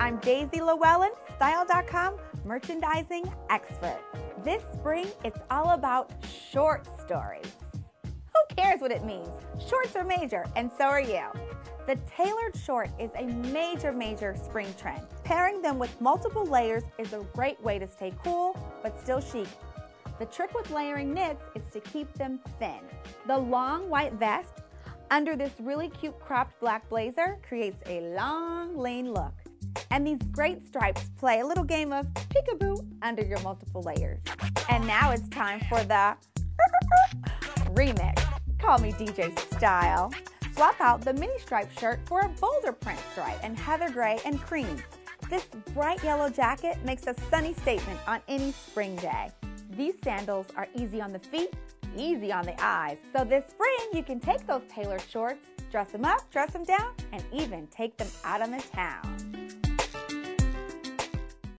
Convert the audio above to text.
I'm Daisy Llewellyn, Style.com merchandising expert. This spring, it's all about short stories. Who cares what it means? Shorts are major, and so are you. The tailored short is a major, major spring trend. Pairing them with multiple layers is a great way to stay cool, but still chic. The trick with layering knits is to keep them thin. The long white vest under this really cute cropped black blazer creates a long, lean look. And these great stripes play a little game of peekaboo under your multiple layers. And now it's time for the remix. Call me DJ Style. Swap out the mini stripe shirt for a bolder print stripe and heather gray and cream. This bright yellow jacket makes a sunny statement on any spring day. These sandals are easy on the feet, easy on the eyes. So this spring, you can take those tailored shorts, dress them up, dress them down, and even take them out on the town.